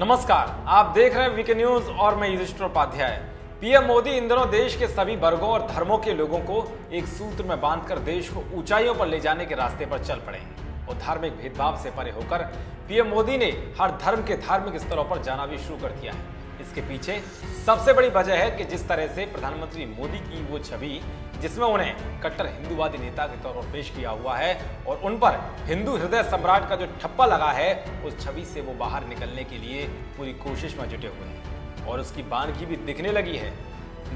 नमस्कार, आप देख रहे हैं वीके न्यूज़ और मैं युधिष्ठिर उपाध्याय। पीएम मोदी इन दिनों देश के सभी वर्गों और धर्मों के लोगों को एक सूत्र में बांधकर देश को ऊंचाइयों पर ले जाने के रास्ते पर चल पड़े हैं। और धार्मिक भेदभाव से परे होकर पीएम मोदी ने हर धर्म के धार्मिक स्तरों पर जाना भी शुरू कर दिया है। इसके पीछे सबसे बड़ी वजह है कि जिस तरह से प्रधानमंत्री मोदी की वो छवि, जिसमें उन्हें कट्टर हिंदूवादी नेता के तौर पर पेश किया हुआ है और उन पर हिंदू हृदय सम्राट का जो ठप्पा लगा है, उस छवि से वो बाहर निकलने के लिए पूरी कोशिश में जुटे हुए हैं। और उसकी बानगी भी दिखने लगी है।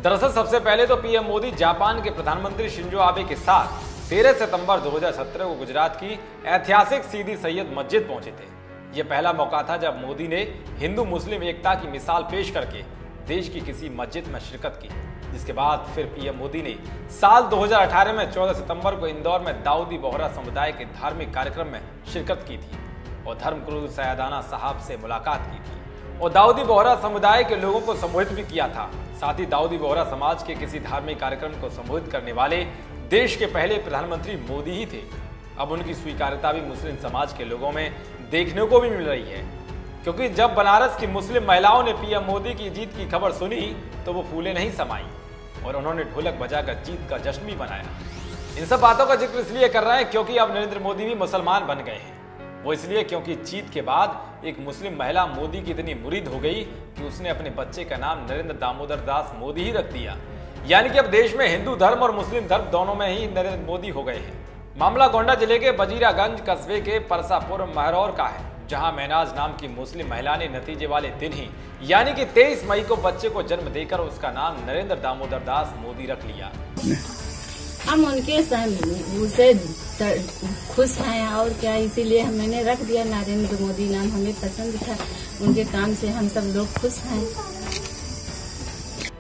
दरअसल सबसे पहले तो पीएम मोदी जापान के प्रधानमंत्री शिंजो आबे के साथ 13 सितंबर 2017 को गुजरात की ऐतिहासिक सीधी सैयद मस्जिद पहुँचे थे। ये पहला मौका था जब मोदी ने हिंदू मुस्लिम एकता की मिसाल पेश करके देश की किसी मस्जिद में शिरकत की, जिसके बाद फिर पीएम मोदी ने साल 2018 में 14 सितंबर को इंदौर में दाऊदी बोहरा समुदाय के धार्मिक कार्यक्रम में शिरकत की थी और धर्मगुरु सयादाना साहब से मुलाकात की थी और दाऊदी बोहरा समुदाय के लोगों को संबोधित भी किया था। साथ ही दाऊदी बोहरा समाज के किसी धार्मिक कार्यक्रम को संबोधित करने वाले देश के पहले प्रधानमंत्री मोदी ही थे। अब उनकी स्वीकार्यता भी मुस्लिम समाज के लोगों में देखने को भी मिल रही है। क्योंकि जब बनारस की मुस्लिम महिलाओं ने पीएम मोदी की जीत की खबर सुनी तो वो फूले नहीं समाई और उन्होंने ढोलक बजाकर जीत का जश्न भी मनाया। इन सब बातों का ज़िक्र इसलिए कर रहे हैं क्योंकि अब नरेंद्र मोदी भी मुसलमान बन गए हैं। वो इसलिए क्योंकि जीत के बाद एक मुस्लिम महिला मोदी की इतनी मुरीद हो गई कि उसने अपने बच्चे का नाम नरेंद्र दामोदर दास मोदी ही रख दिया। यानी कि अब देश में हिंदू धर्म और मुस्लिम धर्म दोनों में ही नरेंद्र मोदी हो गए हैं। मामला गोंडा ज़िले के बजीरागंज कस्बे के परसापुर महरौर का है, जहाँ मैनाज नाम की मुस्लिम महिला ने नतीजे वाले दिन ही, यानी कि 23 मई को बच्चे को जन्म देकर उसका नाम नरेंद्र दामोदर दास मोदी रख लिया। हम उनके उसे खुश हैं और क्या इसीलिए मैंने रख दिया। नरेंद्र मोदी नाम हमें पसंद था, उनके काम से हम सब लोग खुश हैं।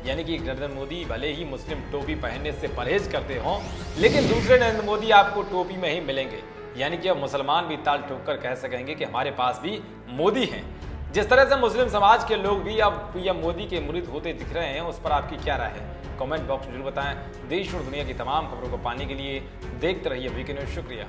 यानी कि नरेंद्र मोदी भले ही मुस्लिम टोपी पहनने से परहेज करते हों, लेकिन दूसरे नरेंद्र मोदी आपको टोपी में ही मिलेंगे। यानी कि अब मुसलमान भी ताल ठोक कर कह सकेंगे कि हमारे पास भी मोदी हैं। जिस तरह से मुस्लिम समाज के लोग भी अब पीएम मोदी के मुरीद होते दिख रहे हैं, उस पर आपकी क्या राय है? कमेंट बॉक्स में ज़रूर बताएँ। देश और दुनिया की तमाम खबरों को पाने के लिए देखते रहिए वीके न्यूज़। शुक्रिया।